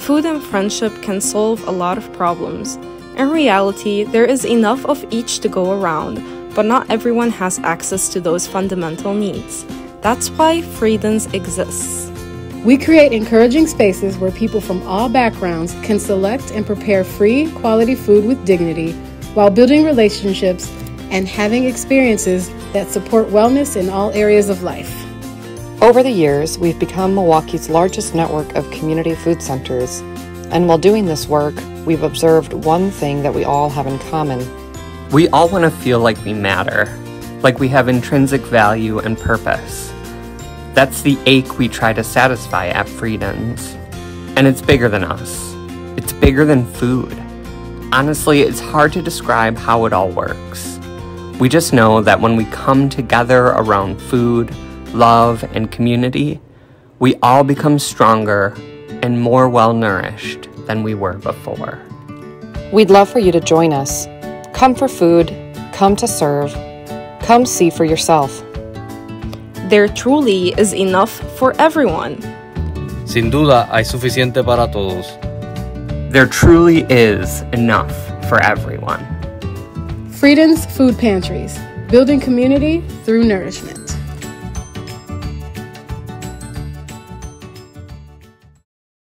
food and friendship can solve a lot of problems. In reality, there is enough of each to go around, but not everyone has access to those fundamental needs. That's why Friedens exists. We create encouraging spaces where people from all backgrounds can select and prepare free, quality food with dignity while building relationships and having experiences that support wellness in all areas of life. Over the years, we've become Milwaukee's largest network of community food centers. And while doing this work, we've observed one thing that we all have in common. We all want to feel like we matter, like we have intrinsic value and purpose. That's the ache we try to satisfy at Friedens. And it's bigger than us. It's bigger than food. Honestly, it's hard to describe how it all works. We just know that when we come together around food, love, and community, we all become stronger and more well nourished than we were before. We'd love for you to join us. Come for food, come to serve, come see for yourself. There truly is enough for everyone. Sin duda hay suficiente para todos. There truly is enough for everyone. Friedens Food Pantries, building community through nourishment.